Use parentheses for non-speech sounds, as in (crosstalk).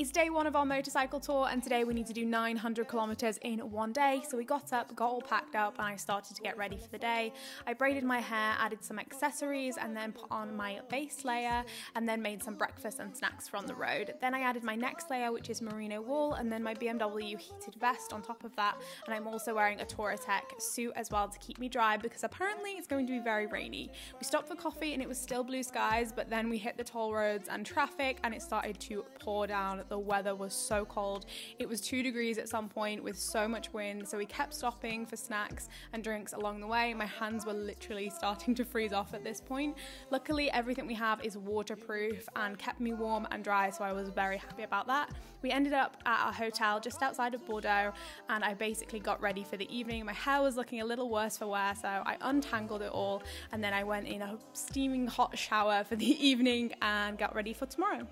It's day one of our motorcycle tour and today we need to do 900 kilometers in one day. So we got up, got all packed up and I started to get ready for the day. I braided my hair, added some accessories and then put on my base layer and then made some breakfast and snacks from the road. Then I added my next layer which is merino wool and then my BMW heated vest on top of that and I'm also wearing a Touratech suit as well to keep me dry because apparently it's going to be very rainy. We stopped for coffee and it was still blue skies but then we hit the toll roads and traffic and it started to pour down the weather was so cold. It was two degrees at some point with so much wind, so we kept stopping for snacks and drinks along the way. My hands were literally (laughs) starting to freeze off at this point. Luckily, everything we have is waterproof and kept me warm and dry, so I was very happy about that. We ended up at our hotel just outside of Bordeaux, and I basically got ready for the evening. My hair was looking a little worse for wear, so I untangled it all, and then I went in a steaming hot shower for the (laughs) evening and got ready for tomorrow.